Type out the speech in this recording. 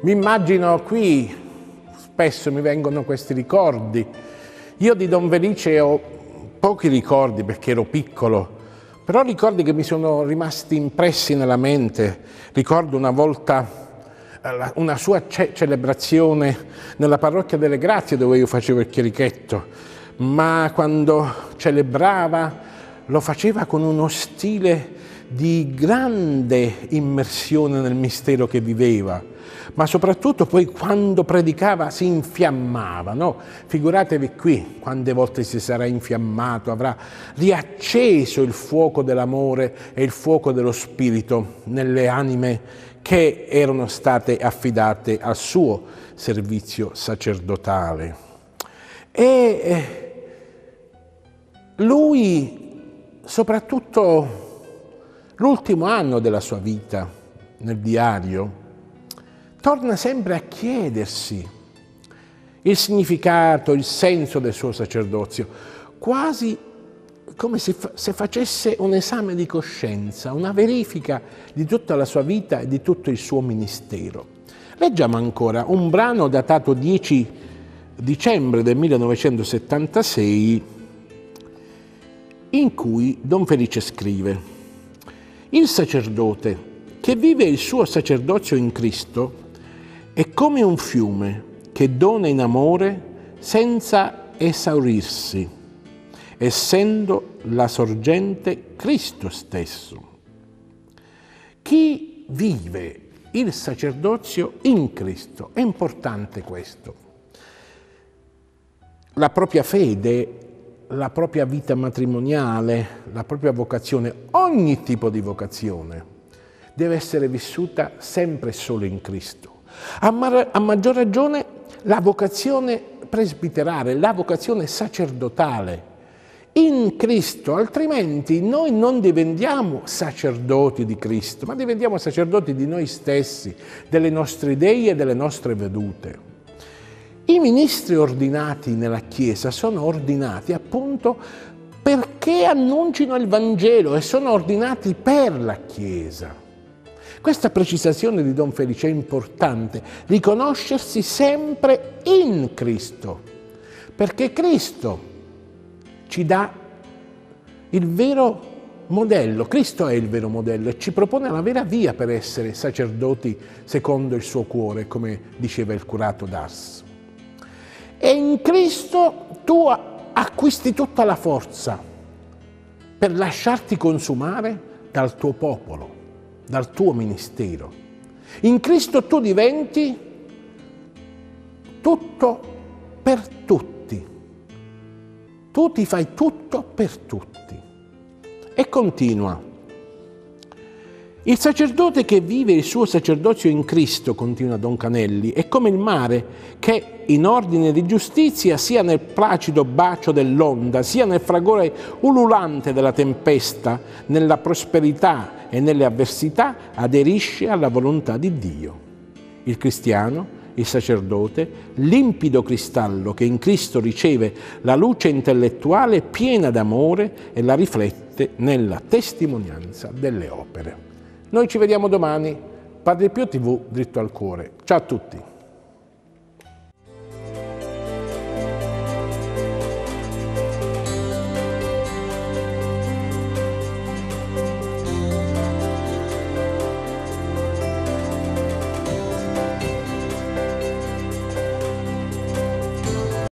Mi immagino qui, spesso mi vengono questi ricordi. Io di Don Felice ho pochi ricordi perché ero piccolo, però ricordi che mi sono rimasti impressi nella mente. Ricordo una volta una sua ce- celebrazione nella parrocchia delle Grazie dove io facevo il chierichetto, ma quando celebrava lo faceva con uno stile di grande immersione nel mistero che viveva, ma soprattutto poi quando predicava si infiammava, no? Figuratevi qui quante volte si sarà infiammato, avrà riacceso il fuoco dell'amore e il fuoco dello spirito nelle anime che erano state affidate al suo servizio sacerdotale. E eh, lui, soprattutto l'ultimo anno della sua vita, nel diario, torna sempre a chiedersi il significato, il senso del suo sacerdozio, quasi come se, se facesse un esame di coscienza, una verifica di tutta la sua vita e di tutto il suo ministero. Leggiamo ancora un brano datato 10 dicembre del 1976 in cui Don Felice scrive Il sacerdote che vive il suo sacerdozio in Cristo è come un fiume che dona in amore senza esaurirsi essendo la sorgente Cristo stesso. Chi vive il sacerdozio in Cristo, è importante questo. La propria fede, la propria vita matrimoniale, la propria vocazione, ogni tipo di vocazione deve essere vissuta sempre solo in Cristo. A, ma- a maggior ragione la vocazione presbiterale, la vocazione sacerdotale, in Cristo, altrimenti noi non diventiamo sacerdoti di Cristo, ma diventiamo sacerdoti di noi stessi, delle nostre idee e delle nostre vedute. I ministri ordinati nella Chiesa sono ordinati appunto perché annuncino il Vangelo e sono ordinati per la Chiesa. Questa precisazione di Don Felice è importante, riconoscersi sempre in Cristo, perché Cristo ci dà il vero modello, Cristo è il vero modello e ci propone la vera via per essere sacerdoti secondo il suo cuore, come diceva il curato d'Ars. E in Cristo tu acquisti tutta la forza per lasciarti consumare dal tuo popolo, dal tuo ministero. In Cristo tu diventi tutto per tutti tu ti fai tutto per tutti. E continua. Il sacerdote che vive il suo sacerdozio in Cristo, continua Don Canelli, è come il mare che in ordine di giustizia, sia nel placido bacio dell'onda, sia nel fragore ululante della tempesta, nella prosperità e nelle avversità, aderisce alla volontà di Dio. Il cristiano il sacerdote, limpido cristallo che in Cristo riceve la luce intellettuale piena d'amore e la riflette nella testimonianza delle opere. Noi ci vediamo domani. Padre Pio TV, dritto al cuore. Ciao a tutti.